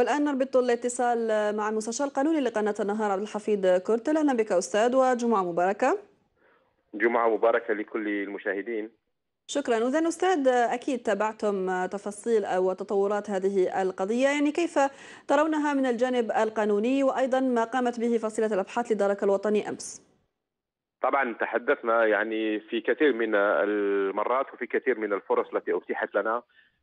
والآن نربط الاتصال مع المستشار القانوني لقناة النهار عبد الحفيظ كورتل أهلا بك أستاذ وجمعة مباركة. جمعة مباركة لكل المشاهدين. شكرا. إذا أستاذ أكيد تابعتم تفاصيل أو تطورات هذه القضية. يعني كيف ترونها من الجانب القانوني؟ وأيضا ما قامت به فصيلة الأبحاث لدارك الوطني أمس؟ طبعا تحدثنا يعني في كثير من المرات وفي كثير من الفرص التي أتيحت لنا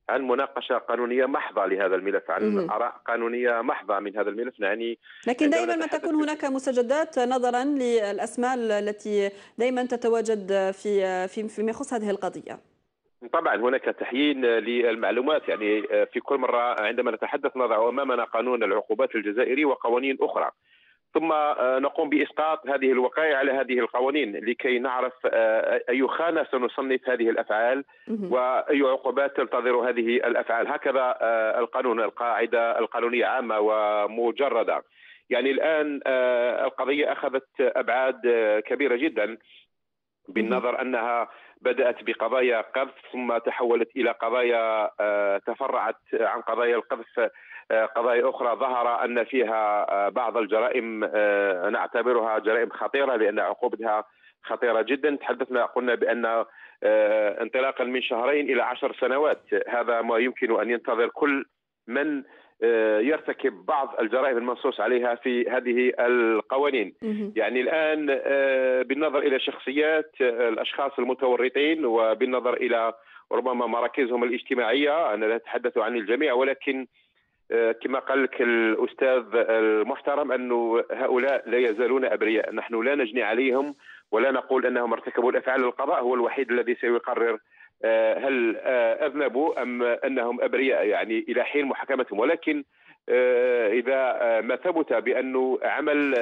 عن مناقشه قانونية محضة لهذا الملف عن آراء قانونية محضة من هذا الملف. يعني لكن دائما ما تكون هناك مستجدات نظرا للأسماء التي دائما تتواجد في في فيما يخص هذه القضية. طبعا هناك تحيين للمعلومات. يعني في كل مرة عندما نتحدث نضع أمامنا قانون العقوبات الجزائري وقوانين أخرى. ثم آه، نقوم بإسقاط هذه الوقائع على هذه القوانين لكي نعرف آه، أي خانة سنصنف هذه الأفعال وأي عقوبات تنتظر هذه الأفعال. هكذا آه، القانون القاعدة القانونية عامة ومجردة. يعني الآن القضية أخذت أبعاد كبيرة جدا. بالنظر أنها بدأت بقضايا قذف ثم تحولت إلى قضايا تفرعت عن قضايا القذف قضايا أخرى ظهر أن فيها آه، بعض الجرائم آه، نعتبرها جرائم خطيرة لأن عقوبتها خطيرة جدا. تحدثنا قلنا بأن آه، انطلاقا من شهرين إلى عشر سنوات. هذا ما يمكن أن ينتظر كل من يرتكب بعض الجرائم المنصوص عليها في هذه القوانين. يعني الآن بالنظر إلى شخصيات الأشخاص المتورطين وبالنظر إلى ربما مراكزهم الاجتماعية أنا لا أتحدث عن الجميع ولكن كما قال لك الأستاذ المحترم أنه هؤلاء لا يزالون أبرياء، نحن لا نجني عليهم ولا نقول أنهم ارتكبوا الأفعال، القضاء هو الوحيد الذي سيقرر آه، هل آه، أذنبوا أم أنهم أبرياء يعني إلى حين محاكمتهم. ولكن إذا ما ثبت بأنه عمل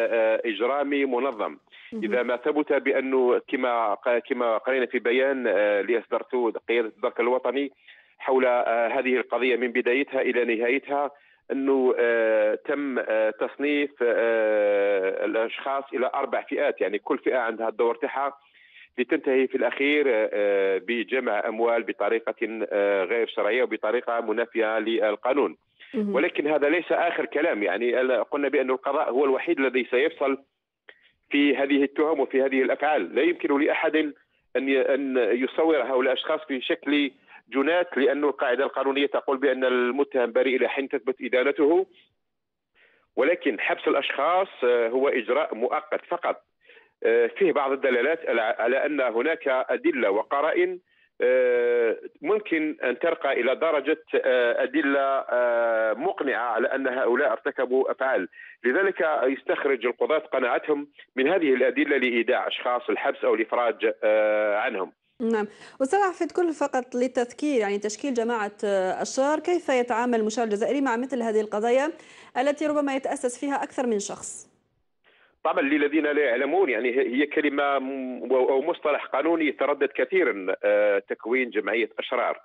إجرامي منظم. إذا ما ثبت بأنه كما كما قرينا في بيان اللي اصدرته قيادة الدرك الوطني حول آه، هذه القضية من بدايتها إلى نهايتها أنه آه، تم آه، تصنيف الأشخاص إلى أربع فئات يعني كل فئة عندها الدور تاعها. لتنتهي في الأخير بجمع أموال بطريقة غير شرعية وبطريقة منافية للقانون. ولكن هذا ليس آخر كلام يعني قلنا بأن القضاء هو الوحيد الذي سيفصل في هذه التهم وفي هذه الأفعال. لا يمكن لأحد أن أن يصور هؤلاء الأشخاص في شكل جنات لأن القاعدة القانونية تقول بأن المتهم بريء إلى حين تثبت إدانته. ولكن حبس الأشخاص آه، هو إجراء مؤقت فقط. آه، فيه بعض الدلالات على أن هناك أدلة وقرائن ممكن أن ترقى إلى درجة أدلة مقنعة على أن هؤلاء ارتكبوا أفعال. لذلك يستخرج القضاة قناعتهم من هذه الأدلة لإيداع أشخاص الحبس أو الإفراج عنهم. نعم. أستاذ عفيد كل فقط للتذكير يعني تشكيل جماعة آه، الشار كيف يتعامل المشار الجزائري مع مثل هذه القضايا التي ربما يتأسس فيها أكثر من شخص؟ طبعا للذين لا يعلمون يعني هي كلمة أو مصطلح قانوني يتردد كثيرا آه، تكوين جمعية أشرار.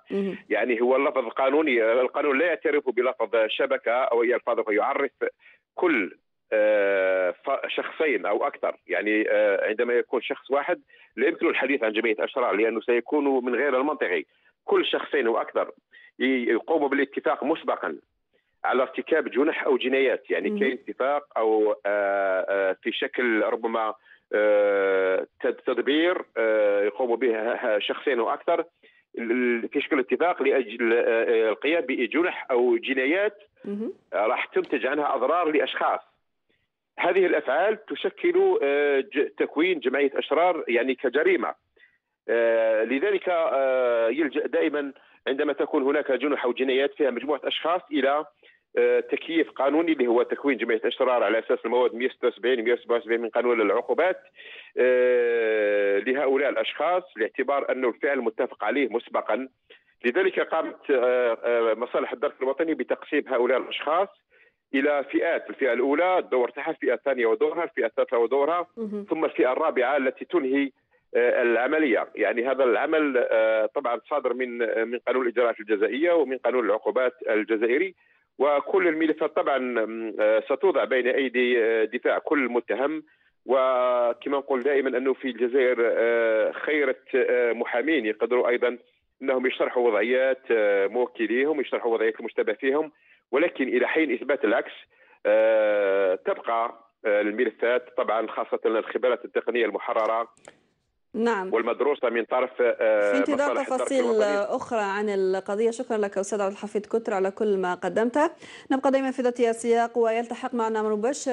يعني هو اللفظ قانوني القانون لا يعترف بلفظ شبكة أو ألفاظ يعرف كل آه، شخصين أو أكثر. يعني آه، عندما يكون شخص واحد لا يمكن الحديث عن جمعية أشرار لأنه سيكون من غير المنطقي كل شخصين أو أكثر يقوموا بالاتفاق مسبقا على ارتكاب جنح أو جنايات. يعني كاين اتفاق أو آه، في شكل ربما تدبير يقوم به شخصين أو أكثر في شكل اتفاق لأجل القيام بجنح أو جنايات راح تنتج عنها أضرار لأشخاص. هذه الأفعال تشكل آه، تكوين جمعية أشرار يعني كجريمة. آه، لذلك آه، يلجأ دائما عندما تكون هناك جنح أو جنايات فيها مجموعة أشخاص إلى تكييف قانوني اللي هو تكوين جمعية اشرار على أساس المواد 176 177 من قانون العقوبات لهؤلاء الأشخاص لاعتبار أنه الفعل متفق عليه مسبقا. لذلك قامت مصالح الدرك الوطني بتقسيم هؤلاء الأشخاص إلى فئات، الفئة الأولى الدور تاعها، الفئة الثانية ودورها، الفئة الثالثة ودورها، ثم الفئة الرابعة التي تنهي آه، العملية، يعني هذا العمل آه، طبعا صادر من من قانون الإجراءات الجزائية ومن قانون العقوبات الجزائري. وكل الملفات طبعا آه، ستوضع بين أيدي دفاع كل متهم. وكما نقول دائما أنه في الجزائر خيرة محامين يقدروا أيضا أنهم يشرحوا وضعيات موكليهم يشرحوا وضعيات المشتبه فيهم. ولكن إلى حين إثبات العكس تبقى الملفات طبعا خاصة الخبرات التقنية المحررة نعم. والمدروسه من طرف في انتظار تفاصيل أخرى عن القضية. شكرا لك أستاذ عبد الحفيظ كتر على كل ما قدمته. نبقى دائما في ذات السياق ويلتحق معنا مباشر